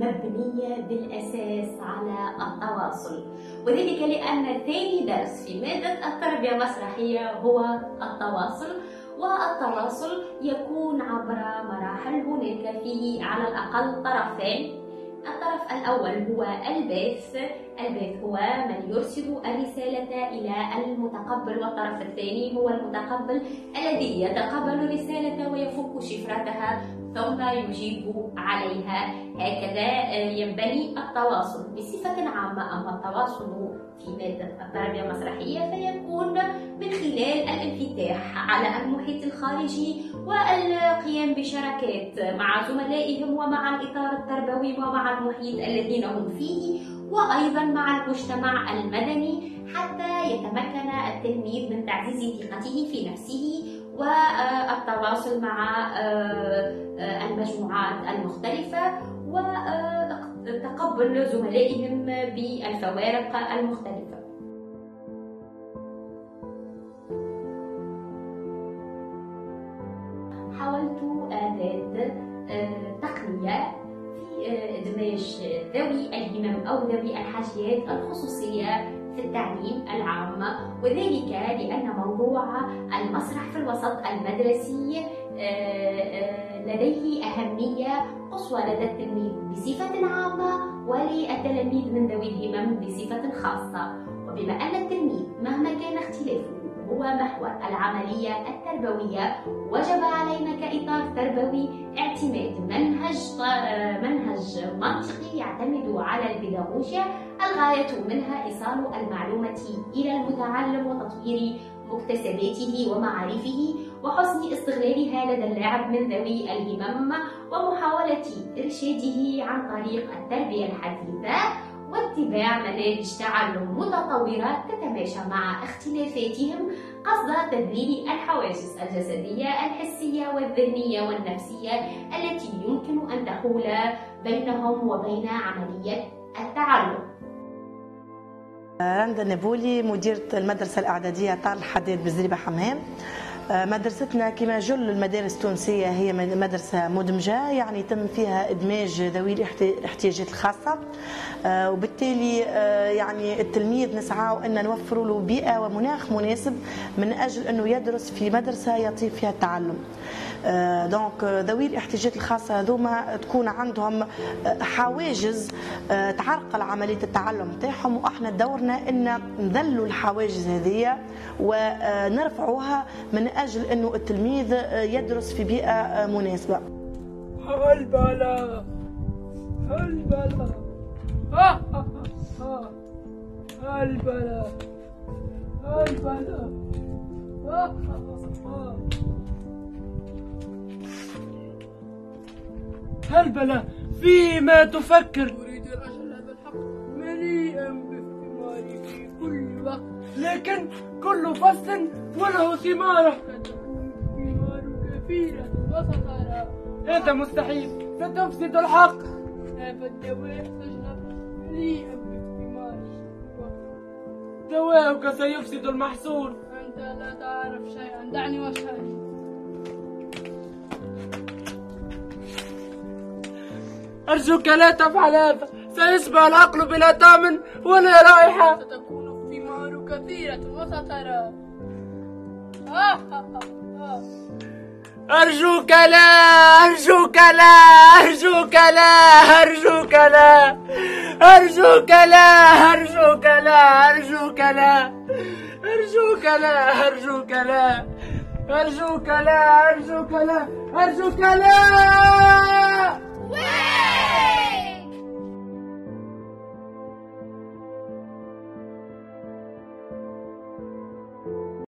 مبنية بالأساس على التواصل. وذلك لأن ثاني درس في مادة التربية المسرحية هو التواصل والتواصل يكون عبر مراحل هناك فيه على الأقل طرفين. الطرف الأول هو الباث الباث هو من يرسل الرسالة إلى المتقبل والطرف الثاني هو المتقبل الذي يتقبل الرسالة ويفك شفرتها. ثم يجيب عليها. هكذا ينبني التواصل بصفة عامة. أما التواصل في مادة التربية المسرحية فيكون من خلال الانفتاح على المحيط الخارجي والقيام بشراكات مع زملائهم ومع الإطار التربوي ومع المحيط الذين هم فيه. وأيضا مع المجتمع المدني حتى يتمكن التلميذ من تعزيز ثقته في نفسه والتواصل مع المجموعات المختلفة وتقبل زملائهم بالفوارق المختلفة. حاولت إعداد تقنية في إدماج ذوي الهمم أو ذوي الحاجيات الخصوصية في التعليم العام وذلك لأن موضوع المسرح في الوسط المدرسي لديه أهمية قصوى لدى التلميذ بصفة عامة وللتلاميذ من ذوي الهمم بصفة خاصة. وبما أن التلميذ مهما كان اختلافه هو محور العملية التربوية وجب علينا كإطار تربوي اعتماد منهج منطقي يعتمد على البيداغوجيا الغاية منها إيصال المعلومة إلى المتعلم وتطوير مكتسباته ومعارفه وحسن استغلالها لدى اللاعب من ذوي الهمم ومحاولة إرشاده عن طريق التربية الحديثة. واتباع مناهج تعلم متطورة تتماشى مع اختلافاتهم قصد تذليل الحواجز الجسدية الحسية والذهنية والنفسية التي يمكن أن تحول بينهم وبين عملية التعلم. رندا نابولي مديرة المدرسة الإعدادية طار الحداد بزريبة حمام. مدرستنا كما جل المدارس التونسية هي مدرسة مدمجة يعني يتم فيها إدماج ذوي الاحتياجات الخاصة. آه، وبالتالي آه، يعني التلميذ نسعى أن نوفر له بيئة ومناخ مناسب من أجل أنه يدرس في مدرسة يطيب فيها التعلم. دونك ذوي الاحتياجات الخاصة هذوما تكون عندهم حواجز تعرقل عملية التعلم تاعهم. وإحنا دورنا أن نذلوا الحواجز هذه ونرفعوها من أجل أنه التلميذ يدرس في بيئة مناسبة. هالبلا هالبلا هالبلا هالبلا هالبلا فيما تفكر وقت لكن كل فصل وله ثماره. ثمار كثيرة وسطرة هذا مستحيل. ستفسد الحق. هذا الدواء شجرة مليئا بالثمار دواؤك سيفسد المحصول. أنت لا تعرف شيئا دعني واشهد أرجوك لا تفعل هذا. سيصبح العقل بلا طعم ولا رائحة. ستكون كثيرة آه آه آه. أرجوك لا أرجوك لا أرجوك لا أرجوك لا أرجوك لا أرجوك لا أرجوك لا أرجوك لا أرجوك لا أرجوك لا أرجوك لا أرجوك لا